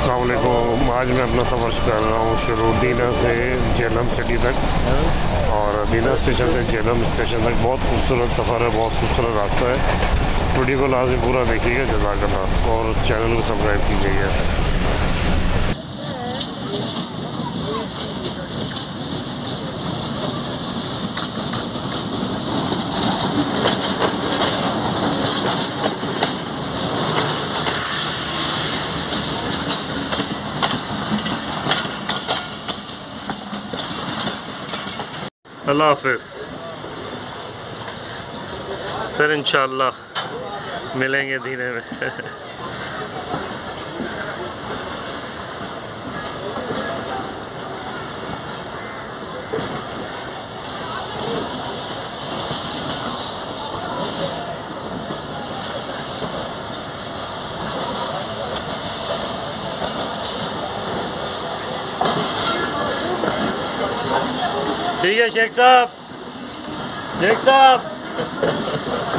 अलकुम आज मैं अपना सफ़र कर रहा हूँ शुरू दीना से जेलम सिटी तक। और दीना स्टेशन से जेलम स्टेशन तक बहुत खूबसूरत सफ़र है, बहुत खूबसूरत रास्ता है। वीडियो को लाजमी पूरा देखिएगा जजाकल्ला और चैनल को सब्सक्राइब कीजिएगा। अल्लाह हाफ़ फिर इन मिलेंगे धीरे में। Do your shakes up. Shakes up.